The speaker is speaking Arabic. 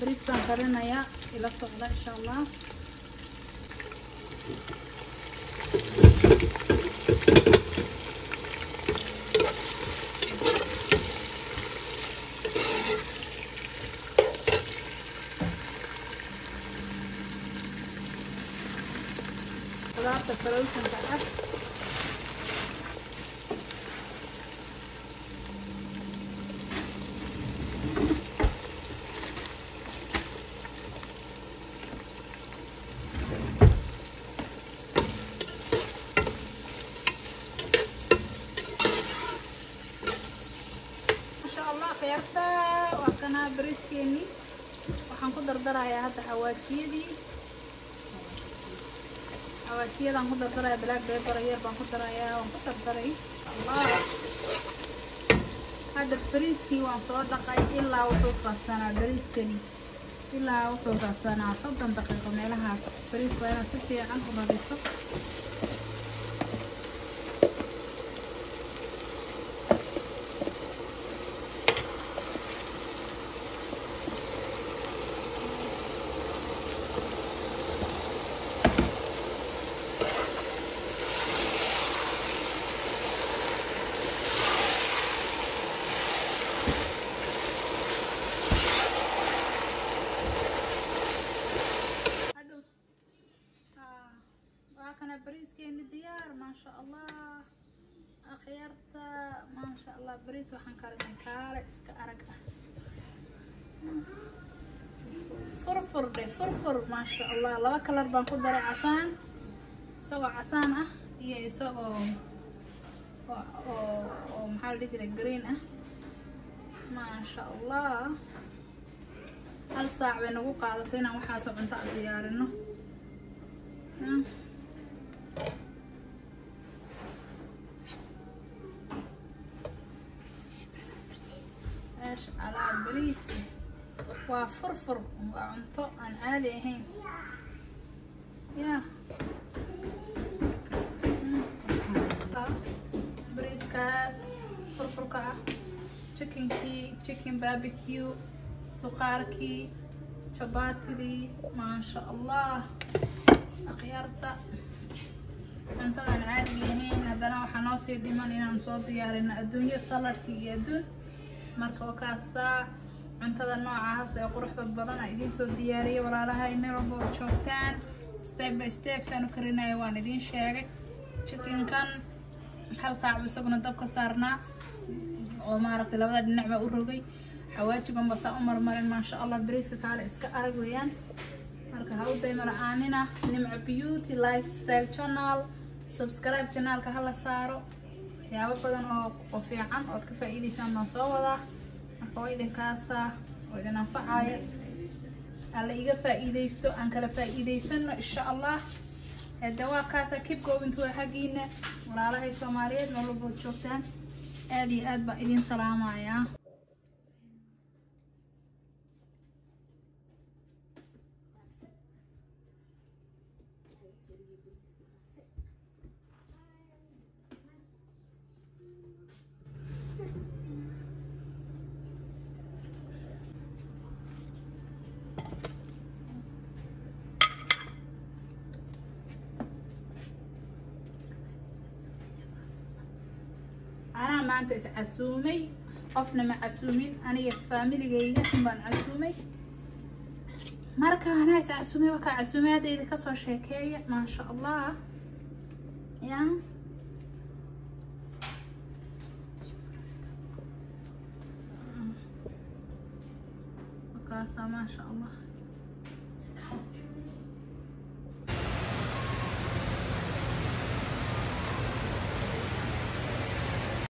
بريس بان قرينا يا إلى الصغلاء إن شاء الله. خضار تفروس انتعت ku dardarayaa hadda xawaajiyadii xawaajiyadaan ku dardaraya black pepper yar baan ku darayaa waan ku dardaray allah hadda bariiskii waan soo dhaqay ilaa wuxuu qarsanaa bariiskani ilaa wuxuu qarsanaa soddon daqiiqo meelahaas bariis waa inaad si fiican u radiso hadhow Ah, waa kana bariiskeeni diyaar maasha allah akhyaarta maasha allah bariis waxaan karinay kaale iska arag ah furfur dhe furfur maasha allah laba kalar baan ku daray casaan isagoo casaan ah iyo isagoo oo oo oo maxaa la dhihi jiray green ah maasha allah hal saac bay nagu qaadatay inaan بلاش على بريس وفرفر وعنطو عن عالي هين يا بريس كاس فرفر كا تشيكن كي تشيكن باربيكيو سوخار كي شباتي دي ما شاء الله اخيرتا عنطو عن عالي هين هذا نوح نوصي ديما لنا نصوب ديارنا الدنيا صلر كي يدون cuntada noocaas ee quruxda badan a idiin soo diyaariyay walaalaha meel walba oo joogtaan step by step saanu karinaya waan idiin sheegay chickenkan hal saac buu isaguna dabka saarnaa oo maaragtay labada dhinac baa u rogay xawaajigan basaa u marmarin maasha allah bariiska kaale iska arag weeyaan marka ha u dayma la-aanina nimco beauty lifestyle channel subscribe channelka hala saaro waxyaabo badan oo fiican ood ka faa'iidaysaan baan soo wadaa marka waa idinkaasa oo idin anfacaya alla iga faa'iidaysto aan kala faa'iidaysano insha allah hade waa kaasa keep going to xaggiina walaalahay soomaaliyeed walbood joogtaan aad iyo aad baa idin salaamayaa أنا ما أنت عسومي قفنا مع عسومين أنا يا فاميلي جاية كم بان عسومي مركا أنا عسومي وكا عسومي هذا اللي كسر شيكاية. ما شاء الله. يا. yeah. Wakaasa maasha allah